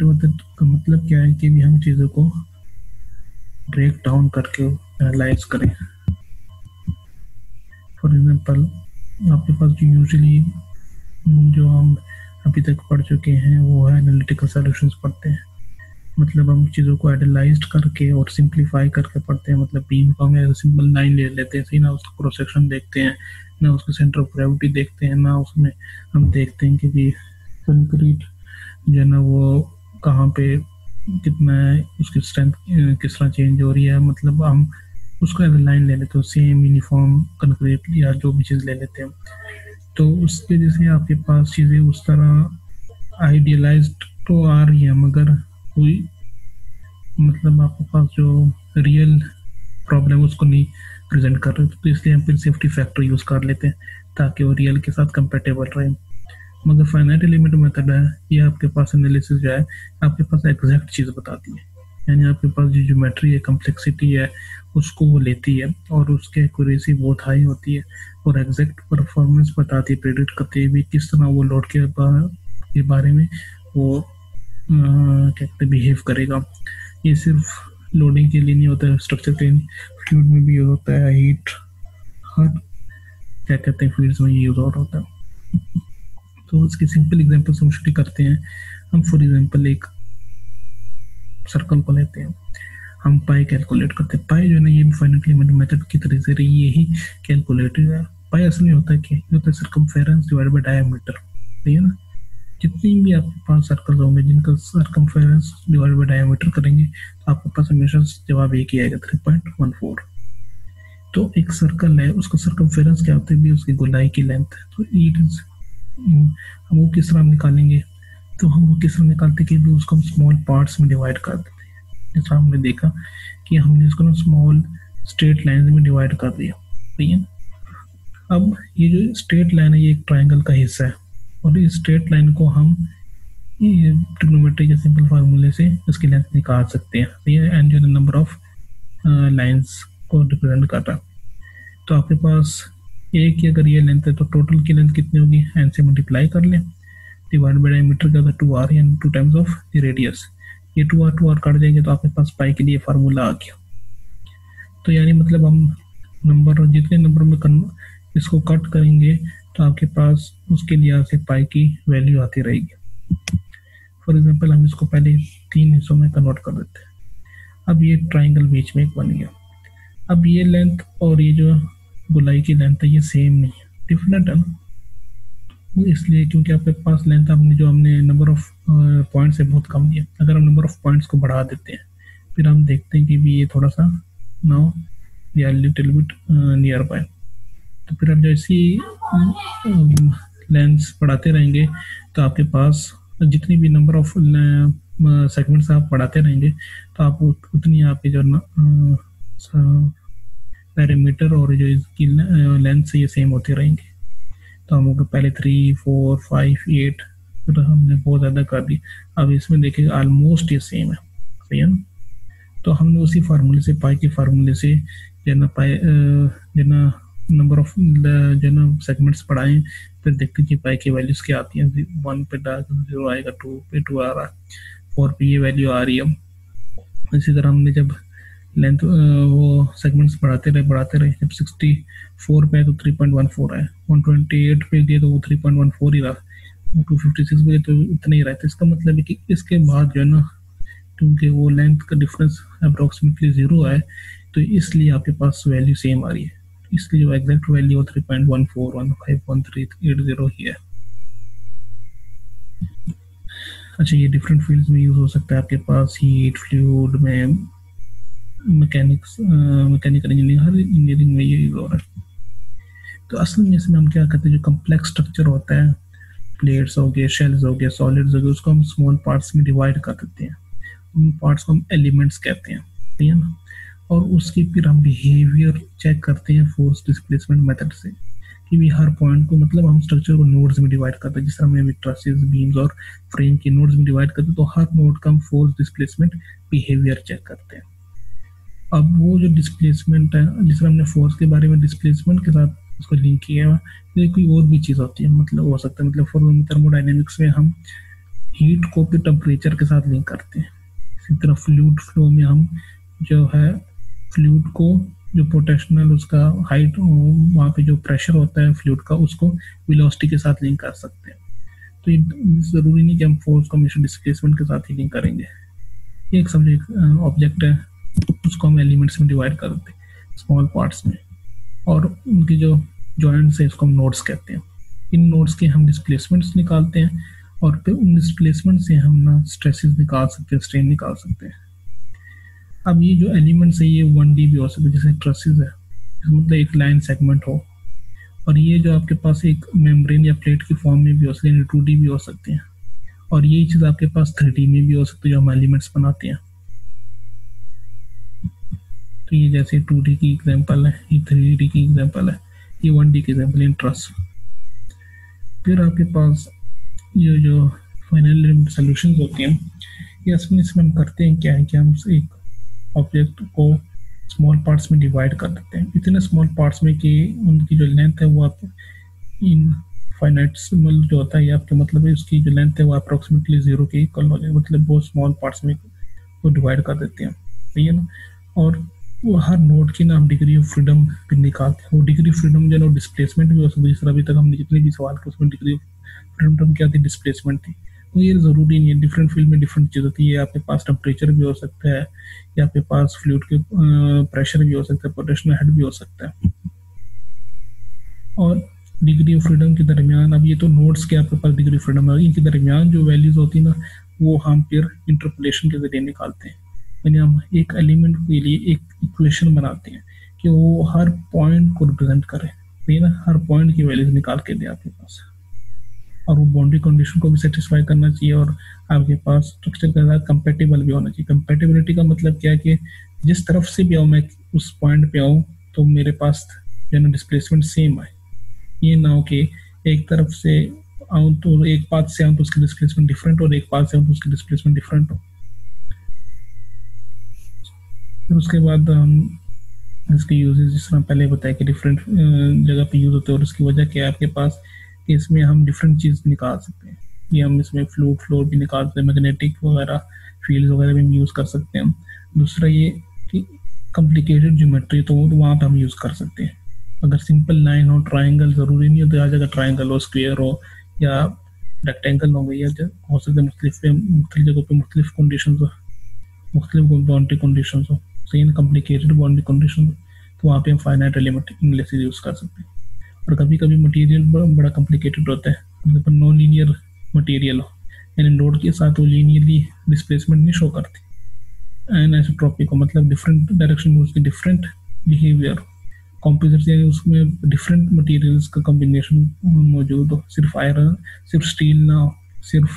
Experimental method का मतलब क्या है कि भी हम चीज़ों को ब्रेक डाउन करके एनालाइज करें। फॉर एग्जांपल आपके पास जो यूजुअली जो हम अभी तक पढ़ चुके हैं, वो है एनालिटिकल सॉल्यूशंस पढ़ते हैं। मतलब हम चीज़ों को एडलाइज करके और सिंप्लीफाई करके पढ़ते हैं। मतलब बीम को हम सिंपल लाइन ले लेते हैं, सही ना उसका क्रॉस सेक्शन देखते हैं, ना उसका सेंटर ऑफ़ ग्रेविटी देखते हैं, ना उसमें हम देखते हैं कि कंक्रीट जो है ना वो कहाँ पे कितना है उसकी स्ट्रेंथ किस तरह चेंज हो रही है मतलब हम उसको एज लाइन ले लेते हैं सेम यूनिफॉर्म कंक्रीट या जो भी चीज़ ले लेते हैं। तो उसकी वजह से आपके पास चीज़ें उस तरह आइडियलाइज तो आ रही है, मगर कोई मतलब आपके पास जो रियल प्रॉब्लम उसको नहीं प्रेजेंट कर रहे तो इसलिए हम फिर सेफ्टी फैक्टर यूज़ कर लेते हैं, ताकि वो रियल के साथ कंपेटेबल रहे। मगर फाइनाइट एलिमेंट मेथड है ये आपके पास एनालिसिस जो है आपके पास एग्जैक्ट चीज़ बताती है। यानी आपके पास जो ज्योमेट्री है कम्प्लेक्सिटी है उसको वो लेती है और उसकी एक्यूरेसी बहुत हाई होती है और एग्जैक्ट परफॉर्मेंस बताती है प्रेडिक्ट करती है भी किस तरह वो लोड के, के बारे में वो क्या कहते बिहेव करेगा। ये सिर्फ़ लोडिंग के लिए नहीं होता है स्ट्रक्चर के फ्लूड में भी यूज़ होता है हीट हर क्या कहते हैं फील्ड्स में यूज़ और होता है। तो उसकी सिंपल एग्जांपल हम स्टडी करते हैं। हम फॉर एग्जांपल एक सर्कल को लेते हैं। हम पाई कैलकुलेट करते हैं। पाई जो है ना, ये फाइनल एलिमेंट मेथड की तरह से रही, यही कैलकुलेट है। पाई असल में होता है क्या? होता है सर्कमफेरेंस डिवाइड बाय डायमीटर सही है ना? जितनी भी आपके पास सर्कल होंगे, जिनका सर्कमफेरेंस डिवाइड बाय डायमीटर करेंगे तो आपके पास हमेशा जवाब एक ही आएगा थ्री पॉइंट वन फोर तो एक सर्कल है, उसका सर्कमफेरेंस क्या होता है? भी उसकी गोलाई की लेंथ है। तो इट इज़ हम वो किस तरह निकालेंगे? तो हम वो किस तरह निकालते कि उसको हम स्मॉल पार्ट्स में डिवाइड कर देते हैं। जैसा हमने देखा कि हमने इसको ना स्मॉल स्ट्रेट लाइन में डिवाइड कर दिया। ठीक है अब ये जो स्ट्रेट लाइन है, ये एक ट्राइंगल का हिस्सा है। और इस स्ट्रेट लाइन को हम ट्रिग्नोमेट्री के सिंपल फार्मूले से उसकी लेंथ निकाल सकते हैं। ये एंड जो नंबर ऑफ़ लाइंस को रिप्रेजेंट कर रहा तो आपके पास एक की अगर ये लेंथ है तो टोटल की लेंथ कितनी होगी? एन से मल्टीप्लाई कर लें। डिवाइड बाई डायमीटर का टू आर यानी टू टाइम्स ऑफ़ रेडियस ये two r two r cut जाएँगे तो आपके पास पाई के लिए फार्मूला आ गया। तो यानी मतलब हम नंबर जितने नंबर में इसको कट करेंगे तो आपके पास उसके लिए से पाई की वैल्यू आती रहेगी। फॉर एग्जांपल हम इसको पहले तीन हिस्सों में कन्वर्ट कर देते हैं। अब ये ट्राइंगल बीच में एक बन गया। अब ये लेंथ और ये जो गुलाई की लेंथ है, ये सेम नहीं है। डिफरेंट है ना? इसलिए क्योंकि आपके पास लेंथ आपने जो हमने नंबर ऑफ़ पॉइंट्स है, बहुत कम दिया। अगर हम नंबर ऑफ़ पॉइंट्स को बढ़ा देते हैं, फिर हम देखते हैं कि भी ये थोड़ा सा नाउ या लिटिल बिट नियर बाय तो फिर आप जैसी लेंस बढ़ाते रहेंगे तो आपके पास जितनी भी नंबर ऑफ़ सेगमेंट्स आप बढ़ाते रहेंगे तो आप उतनी आपकी जो पैरामीटर और जो इसकी लेंथ से ये सेम होते रहेंगे। तो हम पहले थ्री फोर फाइव एट तो हमने बहुत ज़्यादा कर दी अब इसमें देखिएगा ऑलमोस्ट ये सेम है। सही है तो हमने उसी फार्मूले से पाई के फार्मूले से जो ना पाई जो ना नंबर ऑफ़ जो ना सेगमेंट्स पढ़ाए, फिर देखते कि पाई की वैल्यूज़ क्या आती हैं। वन पे ज़ीरो आएगा टू पे टू आ रहा फोर पे ये वैल्यू आ रही है। इसी तरह हमने जब लेंथ वो सेगमेंट्स बढ़ाते रहे बढ़ाते रहे। जब सिक्सटी फोर पे तो थ्री पॉइंट वन फोर है। वन ट्वेंटी एट पे गए तो वो थ्री पॉइंट वन फोर ही रहा। टू फिफ्टी सिक्स पे तो इतना ही रहा। तो इसका मतलब है कि इसके बाद जो है ना, क्योंकि वो लेंथ का डिफरेंस अप्रोक्सीमेटली ज़ीरो है तो इसलिए आपके पास वैल्यू सेम आ रही है। इसलिए जो एग्जैक्ट वैल्यू वो three point one four one five one three eight zero ही है। अच्छा ये डिफरेंट फील्ड्स में यूज़ हो सकता है आपके पास हीट फ्लूड में मैकेनिक्स मैकेनिकल इंजीनियरिंग हर इंजीनियरिंग में यही हो रहा है। तो असल में इसमें हम क्या करते हैं, जो कम्प्लेक्स स्ट्रक्चर होता है प्लेट्स हो गए शेल्स हो गए सॉलिड्स हो गए, उसको हम स्मॉल पार्ट्स में डिवाइड कर देते हैं। उन पार्ट्स को हम एलिमेंट्स कहते हैं, ठीक है ना? और उसकी फिर हम बिहेवियर चेक करते हैं फोर्स डिस्प्लेसमेंट मेथड से, कि भी हर पॉइंट को मतलब हम स्ट्रक्चर को नोड्स में डिवाइड करते हैं। जिस तरह हमने ट्रसेस बीम्स और फ्रेम के नोड्स में डिवाइड करते हैं तो हर नोड का हम फोर्स डिस्प्लेसमेंट बिहेवियर चेक करते हैं। अब वो जो डिस्प्लेसमेंट है जिसमें हमने फोर्स के बारे में डिस्प्लेसमेंट के साथ उसको लिंक किया हुआ ये कोई और भी चीज़ होती है मतलब हो सकता है मतलब फॉर थर्मोडाइनमिक्स में हम हीट को भी टेम्परेचर के साथ लिंक करते हैं। इसी तरह फ्लूड फ्लो में हम जो है फ्लूड को जो पोटेशनल उसका हाइट वहाँ पे जो प्रेशर होता है फ्लूड का, उसको वेलोसिटी के साथ लिंक कर सकते हैं। तो ये ज़रूरी नहीं कि हम फोर्स को हमेशा डिस्प्लेसमेंट के साथ ही लिंक करेंगे। ये एक सब्जेक्ट ऑब्जेक्ट है। उसको हम एलिमेंट्स में डिवाइड कर देते हैं स्मॉल पार्ट्स में। और उनकी जो जॉइंट्स है उसको हम नोट्स कहते हैं। इन नोट्स के हम डिस्प्लेसमेंट्स निकालते हैं और फिर उन डिस्प्लेसमेंट से हम ना स्ट्रेसेस निकाल सकते हैं स्ट्रेन निकाल सकते हैं। अब ये जो एलिमेंट्स है, ये वन डी भी हो सकते हैं, जैसे ट्रसेस है। मतलब एक लाइन सेगमेंट हो। और ये जो आपके पास एक मेम्ब्रेन या प्लेट की फॉर्म में भी हो सकते हैं टू डी भी हो सकते हैं। और यही चीज़ आपके पास थ्री डी में भी हो सकती है, जो हम एलिमेंट्स बनाते हैं। तो ये जैसे टू डी की एग्ज़ाम्पल है, ये थ्री डी की एग्जांपल है, ये वन डी की एग्जांपल इन ट्रस फिर आपके पास ये जो फाइनल सोल्यूशन होते हैं, ये इसमें इसमें हम करते हैं क्या है कि हम एक ऑब्जेक्ट को स्मॉल पार्ट्स में डिवाइड कर देते हैं। इतने स्मॉल पार्ट्स में कि उनकी जो लेंथ है वो आप इन फाइनाइटसिमल जो होता है आपके मतलब है उसकी जो लेंथ है वो अप्रोक्सीमेटली ज़ीरो के इक्वल हो जाए। मतलब बहुत स्मॉल पार्ट्स में वो डिवाइड कर देते हैं। सही है ना? और वो हर नोट की ना हम डिग्री ऑफ़ फ्रीडम भी निकालते हैं। वो डिग्री फ्रीडम जो है डिस्प्लेसमेंट भी हो सकती है अभी तक हमने जितने भी सवाल किए उसमें डिग्री ऑफ़ फ्रीडम क्या थी? डिस्प्लेसमेंट थी। तो ये ज़रूरी नहीं है। डिफरेंट फ़ील्ड में डिफरेंट चीज़ होती है। आपके पास टेम्परेचर भी हो सकता है, या आपके पास फ्लूड के प्रेशर भी हो सकता है पोटेशनल हेड भी हो सकता है। और डिग्री ऑफ़ फ्रीडम के दरमियान, अब ये तो नोट्स के आपके पास डिग्री फ्रीडम है। इनके दरमियान जो वैल्यूज़ होती है ना, वो हम फिर इंटरपोलेशन के ज़रिए निकालते हैं। यानी हम एक एलिमेंट के लिए एक इक्वेशन बनाते हैं कि वो हर पॉइंट को रिप्रेजेंट करे। तो हर पॉइंट की वैल्यूज़ निकाल के दे आपके पास। और वो बाउंड्री कंडीशन को भी सेटिस्फाई करना चाहिए और आपके पास स्ट्रक्चर के साथ कंपेटेबल भी होना चाहिए। कंपेटेबिलिटी का मतलब क्या है कि जिस तरफ़ से भी आऊँ मैं उस पॉइंट पे आऊँ तो मेरे पास जो है ना डिस्प्लेसमेंट सेम आए। ये ना हो कि एक तरफ़ से आऊँ तो एक पाथ से आऊँ तो उसकी डिस्प्लेसमेंट डिफरेंट हो, और एक पाथ से आऊँ तो उसकी डिस्प्लेसमेंट डिफरेंट हो। फिर उसके बाद हम इसके यूजेस जिस तरह पहले बताया कि डिफरेंट जगह पे यूज़ होते हैं और उसकी वजह क्या है आपके पास कि इसमें हम डिफरेंट चीज़ निकाल सकते हैं। ये हम इसमें फ्लूड फ्लोर भी निकाल सकते हैं मैग्नेटिक वगैरह फ़ील्ड वगैरह भी हम यूज़ कर सकते हैं दूसरा ये कि कॉम्प्लिकेटेड ज्योमेट्री तो वहाँ पर हम यूज़ कर सकते हैं। अगर सिंपल लाइन हो ट्राइंगल ज़रूरी नहीं होता हर जगह ट्राइंगल हो स्क्वेयर हो, या रेक्टेंगल हो गई, या हो सकता है मुख्तलिफ़ मुख्तलिफ़ जगहों पर मुख्तलिफ़ कंडीशन हो, मुख्तलिफ़ बाउंड्री कंडीशन हो। सही ना कॉम्प्लिकेटेड बाउंड्री कंडीशन तो वहाँ पे हम फाइनाइट एलिमेंट एनालिसिस यूज़ कर सकते हैं। और कभी कभी मटेरियल बड़ा कॉम्प्लिकेटेड होता है। मतलब नॉन लीनियर मटेरियल हो। यानी लोड के साथ वो लीनियरली डिस्प्लेसमेंट नहीं शो करती। एंड आइसोट्रॉपिक को मतलब डिफरेंट डायरेक्शन में उसके डिफरेंट बिहेवियर कॉम्पोजिट यानी उसमें डिफरेंट मटेरियल्स का कॉम्बिनेशन मौजूद हो। सिर्फ़ आयरन सिर्फ़ स्टील ना हो। सिर्फ़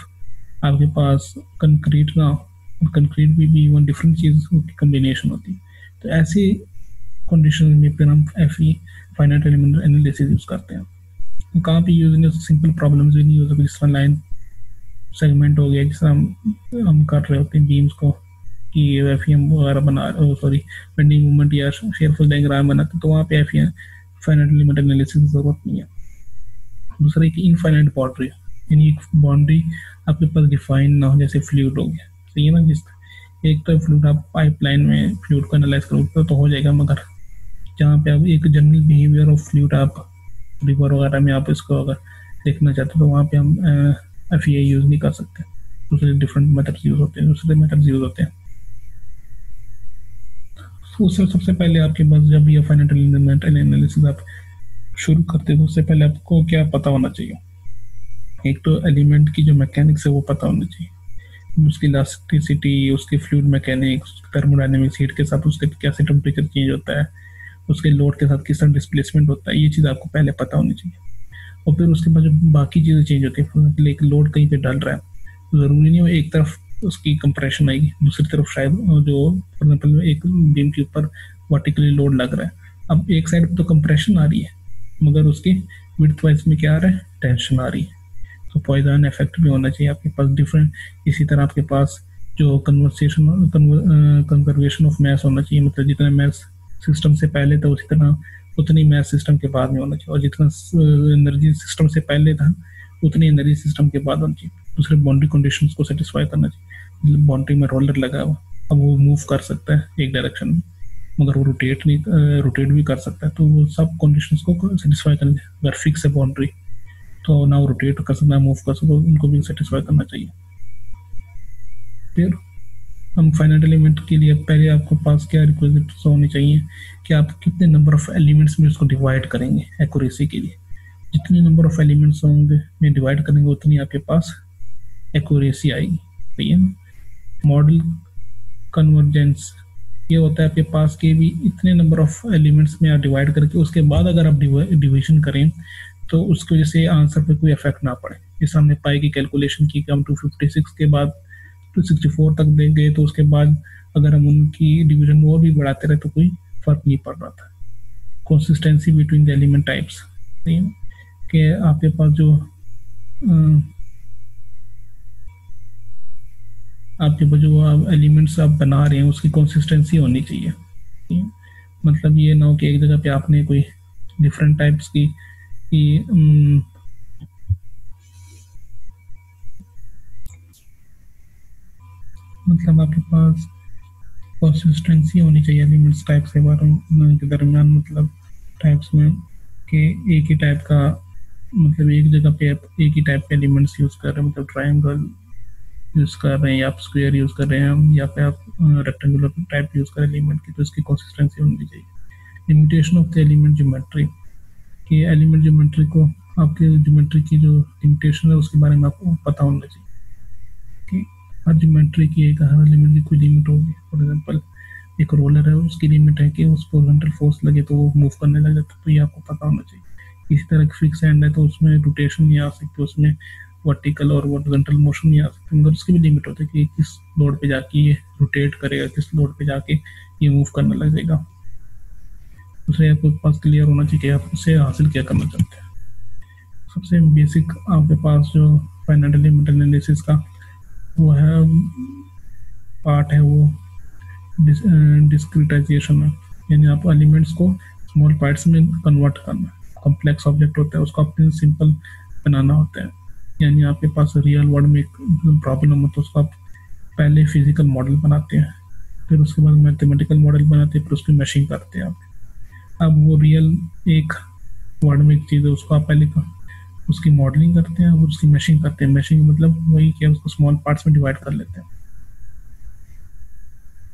आपके पास कंक्रीट ना हो। कंक्रीट भी भी वन डिफरेंट चीज़ की कम्बिनेशन होती है। तो ऐसी कंडीशन में फिर हम F E finite element analysis use करते हैं। कहाँ पे यूज़ नहीं सिंपल प्रॉब्लम्स भी नहीं हो सकती जिस तरह लाइन सेगमेंट हो गया जिस तरह हम हम कर रहे होते हैं बीम्स को, कि एफ़ ई एम वगैरह बना सॉरी बेंडिंग मूवमेंट या शेयरफुल डायग्राम बनाते तो वहाँ पे F M finite element analysis की ज़रूरत नहीं है। दूसरा एक इनफाइनाइट बाउंड्री यानी एक बाउंड्री आपके पास डिफाइन ना हो, जैसे फ्लूड हो गया। सही है ना जिस एक तो फ्लूड आप पाइपलाइन में फ्लूड को एनालाइज करोगे तो तो हो जाएगा, मगर जहाँ पे आप एक जनरल बिहेवियर ऑफ़ फ्लूड आप रिवर वगैरह में आप इसको अगर देखना चाहते हो तो वहाँ पे हम एफ़ ई यूज़ नहीं कर सकते। दूसरे डिफरेंट मेथड्स यूज़ होते हैं, दूसरे मेथड्स यूज़ होते हैं। तो उससे सबसे पहले आपके पास जब ये फाइनेंशियल एनालिसिस आप शुरू करते हो उससे पहले आपको क्या पता होना चाहिए? एक तो एलिमेंट की जो मैकेनिक्स है वो पता होना चाहिए। उसकी इलास्टिसिटी उसके फ्लूड मैकेनिक्स थर्मोडाइनमिक्स हीट के साथ उसके कैसे टेम्परेचर चेंज होता है, उसके लोड के साथ किस तरह डिस्प्लेसमेंट होता है, ये चीज़ आपको पहले पता होनी चाहिए। और फिर उसके बाद जो बाकी चीज़ें चेंज होती है एक लोड कहीं पे डल रहा है तो ज़रूरी नहीं हो एक तरफ़ उसकी कंप्रेशन आएगी, दूसरी तरफ़ शायद जो फॉर एग्ज़ाम्पल एक बीम के ऊपर वर्टिकली लोड लग रहा है। अब एक साइड पर तो कंप्रेशन आ रही है, मगर उसकी विथ वाइज में क्या आ रहा है? टेंशन आ रही है। तो पॉइजन इफ़ेक्ट भी होना चाहिए आपके पास डिफरेंट इसी तरह आपके पास जो कन्वर्सेशन कंजर्वेशन ऑफ़ मैथ होना चाहिए। मतलब जितना मैथ सिस्टम से पहले था, उसी तरह, उतनी मैथ सिस्टम के बाद में होना चाहिए। और जितना एनर्जी सिस्टम से पहले था, उतनी एनर्जी सिस्टम के बाद होनी चाहिए। दूसरे बाउंड्री कंडीशन को सेटिस्फाई करना चाहिए। मतलब बाउंड्री में रोलर लगा हुआ अब वो मूव कर सकता है एक डायरेक्शन में, मगर वो रोटेट नहीं रोटेट भी कर सकता है। तो वो सब कंडीशंस को सेटिस्फाई करना चाहिए अगर फिक्स है बाउंड्री तो ना वो रोटेट कर सकता है मूव कर सकता है उनको भी सेटिस्फाई करना चाहिए। फिर हम फाइनल एलिमेंट के लिए पहले आपके पास क्या रिक्वेजिट्स होनी चाहिए कि आप कितने नंबर ऑफ़ एलिमेंट्स में उसको डिवाइड करेंगे एक्यूरेसी के लिए। जितने नंबर ऑफ़ एलिमेंट्स होंगे, में डिवाइड करेंगे, उतनी आपके पास एक्यूरेसी आएगी। सही है ना? मॉडल कन्वर्जेंस ये होता है आपके पास के भी इतने नंबर ऑफ़ एलिमेंट्स में आप डिवाइड करके, उसके बाद अगर आप डिवीज़न करें तो उसकी वजह से आंसर पे कोई इफ़ेक्ट ना पड़े। जैसे हमने पाई की कैलकुलेशन की कि हम 256 के बाद 264 तक देंगे तो उसके बाद अगर हम उनकी डिवीज़न और भी बढ़ाते रहे तो कोई फ़र्क नहीं पड़ रहा था। Consistency between the element types कि आपके पास जो आपके पास जो आप एलिमेंट्स आप बना रहे हैं, उसकी कंसिस्टेंसी होनी चाहिए। मतलब ये ना हो कि एक जगह पे आपने कोई डिफरेंट टाइप्स की कि मतलब आपके पास कंसिस्टेंसी होनी चाहिए एलिमेंट्स टाइप से के दरमियान मतलब टाइप्स में कि एक ही टाइप का मतलब एक जगह पे आप एक ही टाइप के एलिमेंट्स यूज़ कर रहे हैं मतलब ट्रायंगल यूज़ कर रहे हैं या आप स्क्वायर यूज़ कर रहे हैं, या फिर आप रेक्टेंगुलर टाइप यूज़ कर रहे हैं एलिमेंट की तो इसकी कंसिस्टेंसी होनी चाहिए। Limitation of the element geometry कि एलिमेंट ज्योमेट्री को, आपके ज्योमेट्री की जो लिमिटेशन है, उसके बारे में आपको पता होना चाहिए कि हर ज्योमेट्री की एक, हर एलिमेंट की कोई लिमिट होगी। फॉर एग्जांपल एक रोलर है, उसकी लिमिट है कि उस पर फोर्स लगे तो वो मूव करने लग जाता तो ये आपको पता होना चाहिए। इसी तरह फिक्स हैंड है तो उसमें रोटेशन नहीं आ सकती, उसमें वर्टिकल और वर्टिकल मोशन नहीं आ सकती, मगर उसकी भी लिमिट होती है कि किस लोड पे जाके ये रोटेट करेगा, किस लोड पे जाके ये मूव करने लग उसे आपके पास क्लियर होना चाहिए कि आप उसे हासिल क्या करना चाहते हैं। सबसे बेसिक आपके पास जो फाइनेंशियल एलिमेंट एनालिसिस का वो है पार्ट है वो डिस्क्रिटाइजेशन है यानी आप एलिमेंट्स को स्मॉल पार्ट्स में कन्वर्ट करना कॉम्प्लेक्स ऑब्जेक्ट होता है, उसको अपने सिंपल बनाना होता है। यानी आपके पास रियल वर्ल्ड में एक प्रॉब्लम हो तो उसको आप पहले फ़िज़िकल मॉडल बनाते हैं। फिर उसके बाद मैथमेटिकल मॉडल बनाते हैं, फिर उसकी मशीन करते हैं आप। अब वो रियल एक वर्ड में एक चीज़ है, उसको आप पहले उसकी मॉडलिंग करते हैं, और उसकी मैशिंग करते हैं। मैशिंग मतलब वही कि उसको स्मॉल पार्ट्स में डिवाइड कर लेते हैं।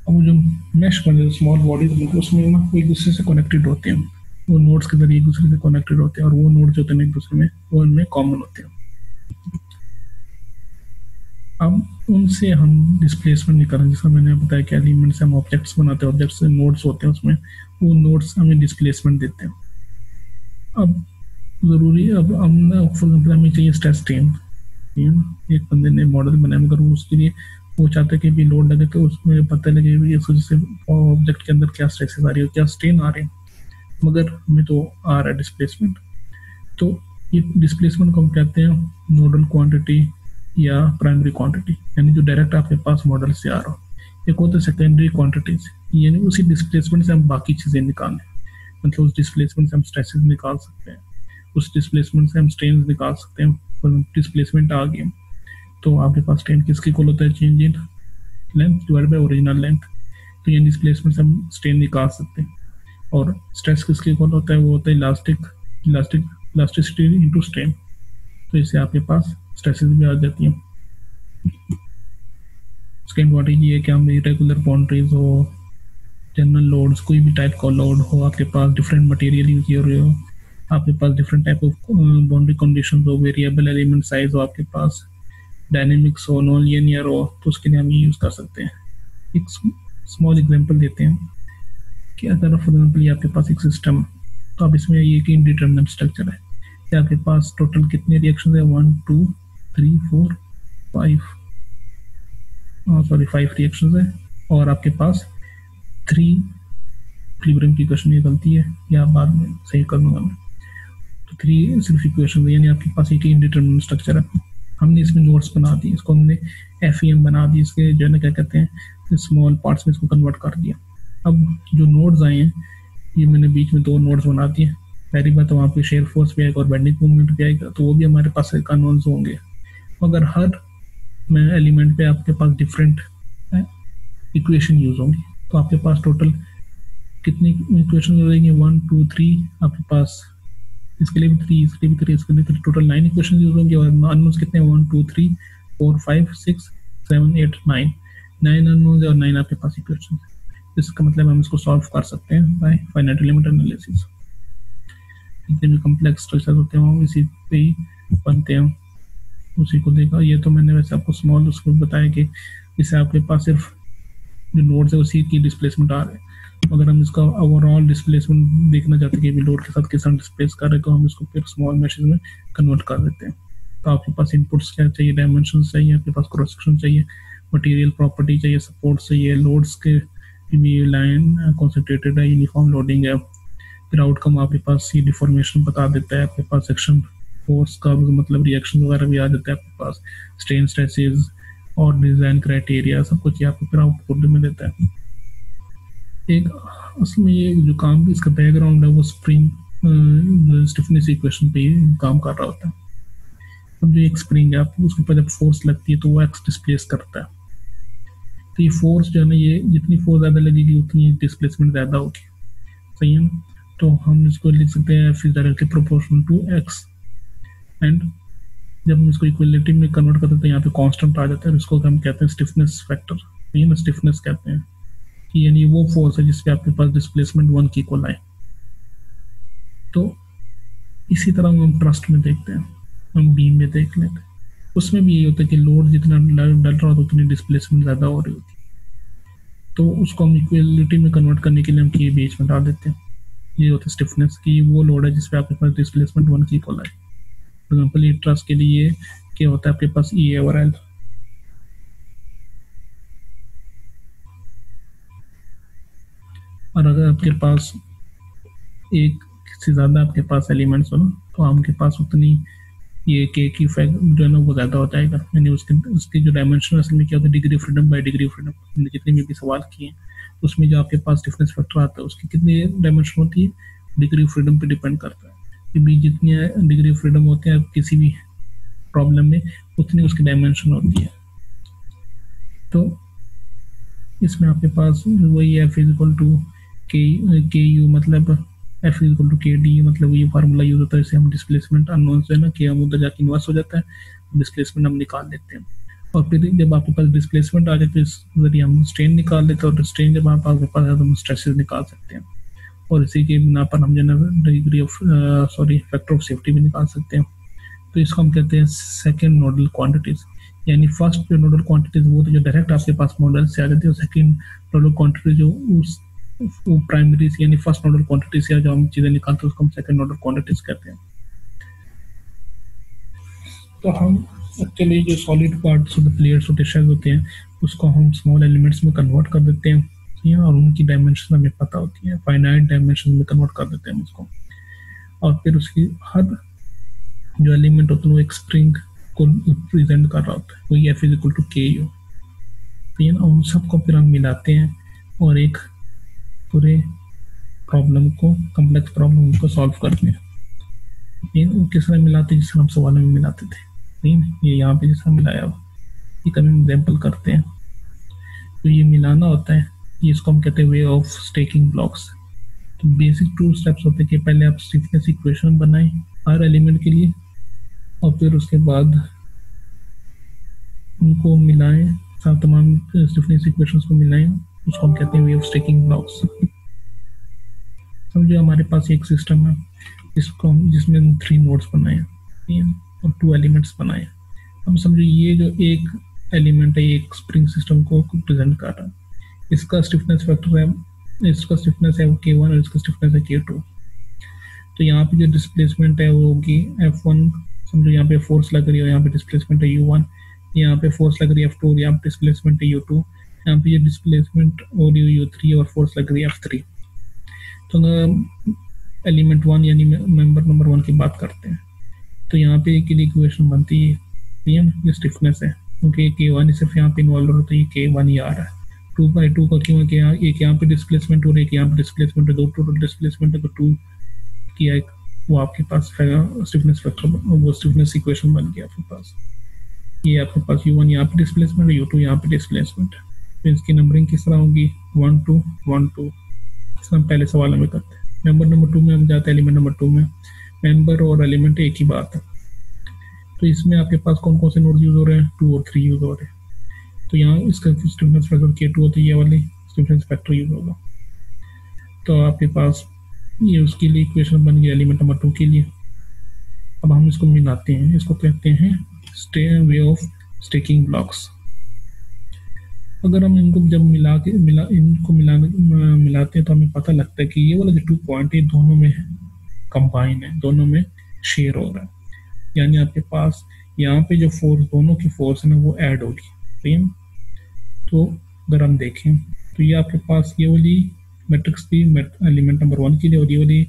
अब वो जो मैश बने स्मॉल बॉडीज बनते हैं उसमें ना एक दूसरे से कनेक्टेड होते हैं। वो नोट्स के ज़रिए एक दूसरे से कनेक्टेड होते हैं, और वो नोट्स जो होते हैं एक दूसरे में, वो इनमें कॉमन होते हैं। अब उनसे हम डिस्प्लेसमेंट रहे जैसा मैंने बताया कि एलिमेंट से हम ऑब्जेक्ट्स बनाते हैं ऑब्जेक्ट्स से नोड्स होते हैं उसमें। वो नोड्स हमें डिस्प्लेसमेंट देते हैं। अब ज़रूरी अब हम फॉर एग्ज़ाम्पल हमें चाहिए स्ट्रेस टेन एक बंदे ने मॉडल बनाया, मगर वो उसके लिए वो चाहते कि भी लोड लगे तो उसमें पता लगे भी इस वजह से ऑब्जेक्ट के अंदर क्या स्ट्रेसेस आ रही है, क्या स्टेन आ रहे हैं। मगर हमें तो आ रहा है डिस्प्लेसमेंट तो ये डिस्प्लेसमेंट को हम कहते हैं नोडल क्वांटिटी या प्राइमरी क्वांटिटी यानी जो डायरेक्ट आपके पास मॉडल से आ रहा हो। एक होता है सेकेंडरी क्वांटिटीज यानी उसी डिस्प्लेसमेंट से हम बाकी चीज़ें निकालें मतलब उस डिस्प्लेसमेंट से हम स्ट्रेसेस निकाल सकते हैं। उस डिस्प्लेसमेंट से हम स्ट्रेन निकाल सकते हैं डिस्प्लेसमेंट आ गए तो आपके पास स्ट्रेन किसके कोल होता है? Change in length divide by original length तो ये डिस्प्लेसमेंट से हम स्ट्रेन निकाल सकते हैं। और स्ट्रेस किसके कोल होता है? वो होता है elastic elastic elasticity into strain तो इससे आपके पास स्ट्रेसेस भी आ जाती हैं। उसके एडवांटेज ये है कि हम रेगुलर बाउंड्रीज हो जनरल लोड्स कोई भी टाइप का लोड हो, आपके पास डिफरेंट मटेरियल यूज़ हो रहे हो, आपके पास different type of boundary condition हो वेरिएबल एलिमेंट साइज़ हो, आपके पास डायनेमिक्स हो नॉन लीनियर हो तो उसके लिए हम ये यूज़ कर सकते हैं। एक स्मॉल एग्जांपल देते हैं कि अगर फॉर एग्जांपल ये आपके पास एक सिस्टम तो अब इसमें ये कि इनडिटर्मिनेट स्ट्रक्चर है कि आपके पास टोटल कितने रिएक्शन है? One two three four five sorry five reaction है। और आपके पास थ्री इक्विलिब्रियम की इक्वेशन ये गलती है, या बाद में सही कर दूँगा मैं। तो थ्री सिर्फ़ इक्वेशन है, यानी आपके पास एक इंडिटर्मिनेट स्ट्रक्चर है। हमने इसमें नोट्स बना दी इसको हमने एफ़ e बना दी इसके जो है ना, क्या कहते हैं स्मॉल पार्ट्स में इसको कन्वर्ट कर दिया। अब जो नोड्स आए हैं, ये मैंने बीच में दो नोड्स बना दिए। पहली बात तो वहाँ पे शेयर फोर्स भी आएगा और बेंडिंग मूवमेंट भी आएगा तो वो भी हमारे पास अनोन्स होंगे। मगर हर में एलिमेंट पे आपके पास डिफरेंट इक्वेशन यूज़ होंगी। तो आपके पास टोटल कितनी इक्वेशन हो जाएँगी वन टू थ्री आपके पास इसके लिए भी थ्री इसके लिए भी थ्री इसके लिए three total nine equation use होंगे और अननोन्स कितने one two three four five six seven eight nine nine unknowns और नाइन आपके पास इक्वेशन इसका मतलब हम इसको सॉल्व कर सकते हैं बाय फाइनाइट एलिमेंट एनालिसिस जितने भी कॉम्प्लेक्स स्ट्रक्चर होते हैं वो इसी पे ही बनते हैं। उसी को देखा। ये तो मैंने वैसे आपको स्मॉल उसको बताया कि इससे आपके पास सिर्फ़ जो नोड्स है उसी की डिस्प्लेसमेंट आ रहे हैं। अगर हम इसका ओवरऑल डिस्प्लेसमेंट देखना चाहते हैं कि लोड के साथ किस तरह डिस्प्लेस कर रहे हैं तो हम इसको फिर स्मॉल मैशेज में कन्वर्ट कर देते हैं। तो आपके पास इनपुट्स क्या चाहिए? डायमेंशन चाहिए, आपके पास क्रॉस सेक्शन चाहिए मटेरियल प्रॉपर्टी चाहिए सपोर्ट चाहिए लोड्स के लाइन कॉन्सेंट्रेटेड है यूनिफॉर्म लोडिंग है। फिर आउटकम आपके पास ये डिफॉर्मेशन बता देता है, आपके पास सेक्शन फोर्स का मतलब रिएक्शन वगैरह भी आ जाता है आपके पास। स्ट्रेन स्ट्रेसेस और डिज़ाइन क्राइटेरिया सब कुछ आपको फिर आउटपुट में देता है। एक असल में ये जो काम भी इसका बैकग्राउंड है, वो स्प्रिंग स्टिफनेस इक्वेशन पे काम कर रहा होता है। अब जो एक स्प्रिंग है, आपको उसके ऊपर जब फोर्स लगती है तो वो एक्स डिस्प्लेस करता है। तो ये फोर्स जो है ना, ये जितनी फोर्स ज़्यादा लगेगी, उतनी डिस्प्लेसमेंट ज़्यादा होगी। सही है ना? तो हम इसको लिख सकते हैं is directly proportional to x and जब हम इसको इक्वलिटी में कन्वर्ट करते हैं तो यहाँ पे कांस्टेंट आ जाता है इसको हम कहते हैं स्टिफनेस फैक्टर ये ना स्टिफनेस कहते हैं कि यानी वो फोर्स है जिसपे आपके पास डिस्प्लेसमेंट वन की इक्वल आए। तो इसी तरह हम ट्रस्ट में देखते हैं। हम बीम में देख लेते हैं। उसमें भी यही होता है कि लोड जितना डल रहा होता उतनी डिस्प्लेसमेंट ज़्यादा हो रही होती है। तो उसको हम इक्वलिटी में कन्वर्ट करने के लिए हम की बीच में डाल देते हैं। ये होता है स्टिफनेस की वो लोड है जिसपे आपके पास डिस्प्लेसमेंट वन की इक्वल आए। एग्ज़ाम्पल ये के लिए क्या होता है? आपके पास ई ओवर एल और अगर आपके पास एक से ज़्यादा आपके पास एलिमेंट्स हो ना तो आपके पास उतनी ये के की फैक्ट जो है ना वो ज़्यादा हो जाएगा। यानी उसके उसकी जो डायमेंशन असल में क्या होता है? Degree freedom by degree freedom हमने जितने भी, सवाल किए उसमें जो आपके पास डिफरेंस फैक्टर आता है उसकी कितनी डायमेंशन होती है? डिग्री ऑफ़ पे डिपेंड करता है। कि भी जितनी डिग्री ऑफ़ फ्रीडम होते हैं किसी भी प्रॉब्लम में, उतनी उसकी डायमेंशन होती है। तो इसमें आपके पास वही एफ़ इजिकल टू के के यू मतलब F equal to k d u मतलब ये फार्मूला यूज़ होता है इससे हम डिस्प्लेसमेंट अनोन से ना कि हम उधर जाके इन्वर्स हो जाता है डिस्प्लेसमेंट हम निकाल लेते हैं। और फिर जब आपके पास डिस्प्लेसमेंट आ जाए तो इस ज़रिए हम स्ट्रेन निकाल लेते हैं, और स्ट्रेन जब आप आपके पास है तो हम स्ट्रेसेस निकाल सकते हैं। और इसी के बिना पर हम जो है degree of sorry factor of safety भी निकाल सकते हैं। तो इसको हम कहते हैं सेकेंड नोडल क्वांटिटीज यानी फ़र्स्ट जो नोडल क्वांटिटीज वो तो जो डायरेक्ट आपके पास मॉडल से आ जाती है सेकेंड नोडल क्वांटिटी जो उस प्राइमरी यानी फ़र्स्ट ऑर्डर क्वांटिटी से जो हम चीज़ें निकालते हैं, उसको हम सेकेंड ऑर्डर क्वांटिटीज कहते हैं। तो हम एक्चुअली जो solid parts of the players होते शेल्स होते हैं, उसको हम स्मॉल एलिमेंट्स में कन्वर्ट कर देते हैं। और उनकी डायमेंशन हमें पता होती है। फाइनाइट डायमेंशन में कन्वर्ट कर देते हैं उसको और फिर उसकी हर जो एलिमेंट होता है, वो एक स्प्रिंग को रिप्रेजेंट कर रहा होता है। वही F is equal to k u तो उन सबको फिर हम मिलाते हैं और एक पूरे प्रॉब्लम को कम्प्लेक्स प्रॉब्लम को सॉल्व करते हैं। इन किस तरह मिलाते जिस तरह हम सवालों में मिलाते थे। नहीं ये यहाँ पे जिस तरह मिलाया हुआ। ये कभी एग्ज़ाम्पल करते हैं। तो ये मिलाना होता है। इसको हम कहते हैं वे ऑफ़ स्टेकिंग ब्लॉक्स तो बेसिक टू स्टेप्स होते हैं कि पहले आप स्टिफनेस इक्वेशन बनाएँ हर एलिमेंट के लिए और फिर उसके बाद उनको मिलाएँ तमाम स्टिफनेस इक्वेशंस को मिलाएँ, उसको हम कहते हैं वे ऑफ़ स्टेकिंग ब्लॉक्स समझो हमारे पास एक सिस्टम है, जिसको हम जिसमें थ्री नोड्स बनाए और टू एलिमेंट्स बनाए। हम समझो ये जो एक एलिमेंट है, एक स्प्रिंग सिस्टम को प्रेजेंट कर रहा है। इसका स्टिफनेस फैक्टर है, इसका स्टिफनेस है वो के वन और इसका स्टिफनेस है के टू तो यहाँ पे जो डिस्प्लेसमेंट है वो होगी एफ़ वन समझो यहाँ पे फोर्स लग रही है यहाँ पे डिस्प्लेसमेंट है यू वन यहाँ पे फोर्स लग रही है एफ़ टू और यहाँ पे डिस्प्लेसमेंट है यू टू यहाँ पे ये डिस्प्लेसमेंट और यू यू थ्री और फोर्स लग रही है एफ़ थ्री तो अगर एलिमेंट वन यानी मेंबर नंबर वन की बात करते हैं. तो यहाँ पे एक इक्वेशन बनती है ये स्टिफनेस है. क्योंकि के वन सिर्फ़ यहाँ पे इन्वॉल्व होता है ये के वन ही आ रहा है. टू बाई टू का क्यों कि यहाँ एक यहाँ पे डिस्प्लेसमेंट हो रही है यहाँ पे डिस्प्लेसमेंट है। दो टोटल डिस्प्लेसमेंट है तो टू की एक। वो आपके पास स्टिफनेस फैक्टर वो स्टिफनेस इक्वेशन बन गया आपके पास। ये आपके पास यू वन यहाँ पे डिस्प्लेसमेंट है यू टू यहाँ पे डिस्प्लेसमेंट है। तो इसकी नंबरिंग किस तरह होगी? वन टू वन टू इस हम पहले सवाल में करते हैं। मेंबर नंबर टू में हम जाते हैं एलिमेंट नंबर टू में। मेंबर और एलिमेंट एक ही बात है। तो इसमें आपके पास कौन कौन से नोड यूज़ हो रहे हैं? टू और थ्री यूज़ हो रहे हैं। तो यहाँ इसका स्टिफनेस फैक्टर के टू होता है, ये वाली स्टिफनेस फैक्टर यूज़ होगा। तो आपके पास ये उसके लिए इक्वेशन बन गया एलिमेंट नंबर टू के लिए। अब हम इसको मिलाते हैं, इसको कहते हैं stay way of stacking blocks अगर हम इनको जब मिला के, मिला, इनको मिला, मिलाते हैं तो हमें पता लगता है कि ये वाला जो टू पॉइंट है, दोनों में कंबाइन है, दोनों में शेयर हो रहा है। यानी आपके पास यहाँ पे जो फोर्स दोनों की फोर्स है ना, वो ऐड होगी। है तो अगर हम देखें तो ये आपके पास ये वाली मैट्रिक्स थी एलिमेंट नंबर वन के लिए और ये वाली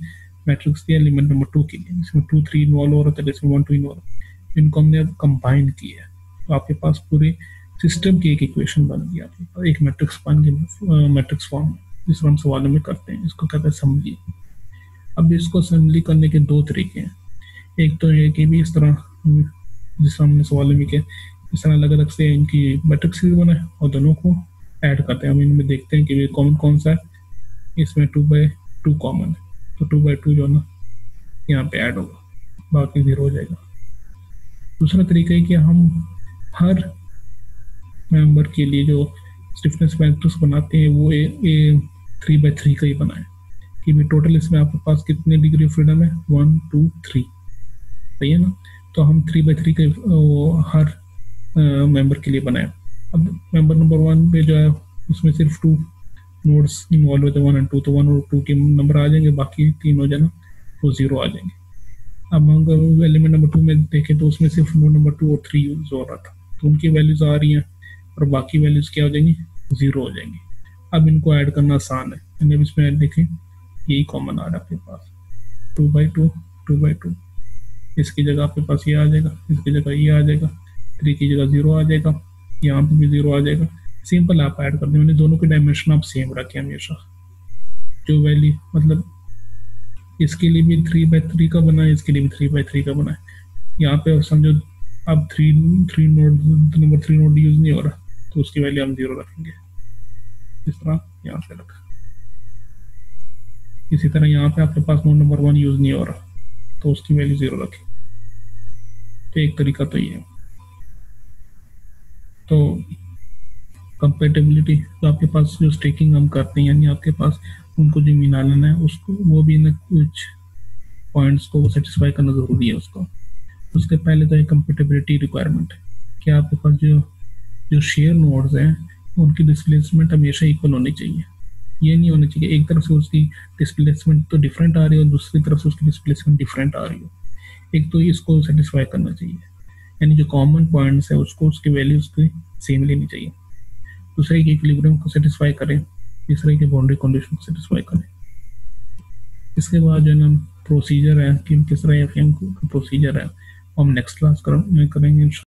मैट्रिक्स थी एलिमेंट नंबर टू के लिए। इसमें टू थ्री इन्वॉल्व हो रहा था जिसमें वन टू इन्वॉल्व इनको हमने अब कंबाइन किया तो आपके पास पूरे सिस्टम की एक इक्वेशन बन गई आपके पास एक मैट्रिक्स बन गई मैट्रिक्स फॉर्म जिसको हम सवालों में करते हैं, इसको कहते हैं असम्बली अब इसको असम्बली करने के दो तरीके हैं। एक तो ये कि भी इस तरह, जिस हमने सवालों में किया इस तरह अलग अलग से इनकी मैट्रिक्स बनाए और दोनों को ऐड करते हैं। हम इनमें देखते हैं कि कौन कौन सा है। इसमें टू बाई टू कॉमन है। तो टू बाई टू जो ना यहाँ पे ऐड होगा। बाकी ज़ीरो हो जाएगा। दूसरा तरीका है कि हम हर मेंबर के लिए जो स्टिफनेस फैक्टर्स बनाते हैं वो a, a three by three का ही बनाए कि भी टोटल इसमें आपके पास कितने डिग्री ऑफ़ फ्रीडम है? वन टू थ्री सही है ना? तो हम थ्री बाई थ्री का हर मेंबर के लिए बनाया। अब मेंबर नंबर वन पे जो है, उसमें सिर्फ़ टू नोड्स इन्वॉल्व होते वन एंड टू तो वन और टू के नंबर आ जाएँगे, बाकी तीन हो जाना वो ज़ीरो आ जाएँगे। अब अगर एलिमेंट नंबर टू में देखें तो उसमें सिर्फ़ नोड नंबर टू और थ्री यूज़ हो रहा था। तो उनकी वैल्यूज़ आ रही हैं, और बाकी वैल्यूज़ क्या हो जाएँगी? ज़ीरो हो जाएँगी। अब इनको ऐड करना आसान है। यानी अब इसमें देखें, यही कॉमन आ रहा है आपके पास। Two by two two by two इसकी जगह आपके पास ये आ जाएगा, इसकी जगह ये आ जाएगा थ्री की जगह ज़ीरो आ जाएगा, यहाँ पे भी ज़ीरो आ जाएगा। सिंपल आप ऐड कर दें। मैंने दोनों के डायमेंशन आप सेम रखे हमेशा। जो वैल्यू मतलब इसके लिए भी थ्री बाई थ्री का बना है, इसके लिए भी थ्री बाई थ्री का बना है। यहाँ पे समझो, अब three three node number three node use नहीं हो रहा तो उसकी वैल्यू हम ज़ीरो रखेंगे। इस तरह यहाँ पे रखा। इसी तरह यहाँ पे आपके पास नोट नंबर वन यूज़ नहीं हो रहा तो उसकी वैल्यू ज़ीरो रखें। तो एक तरीका तो ये है। तो कंपेटेबिलिटी तो आपके पास जो स्टेकिंग हम करते हैं, यानी आपके पास उनको जो मिला लेना है, उसको, वो भी ना कुछ पॉइंट्स को सेटिस्फाई करना ज़रूरी है उसको। उसके पहले तो एक कंपेटेबिलिटी रिक्वायरमेंट कि आपके पास जो जो शेयर नोड्स हैं, उनकी डिस्प्लेसमेंट हमेशा इक्वल होनी चाहिए। ये नहीं होनी चाहिए एक तरफ़ से उसकी डिस्प्लेसमेंट तो डिफरेंट आ रही है और दूसरी तरफ़ से उसकी डिस्प्लेसमेंट डिफरेंट आ रही है। एक तो इसको सेटिस्फाई करना चाहिए। यानी जो कॉमन पॉइंट्स है, उसको, उसकी वैल्यूज़ की सेम लेनी चाहिए। दूसरे की इक्विलिब्रियम को सेटिस्फाई करें, तीसरे की बाउंड्री कंडीशन को सेटिस्फाई करें। इसके बाद जो है प्रोसीजर है, कि किस तरह एफ़ प्रोसीजर है। हम नेक्स्ट क्लास करेंगे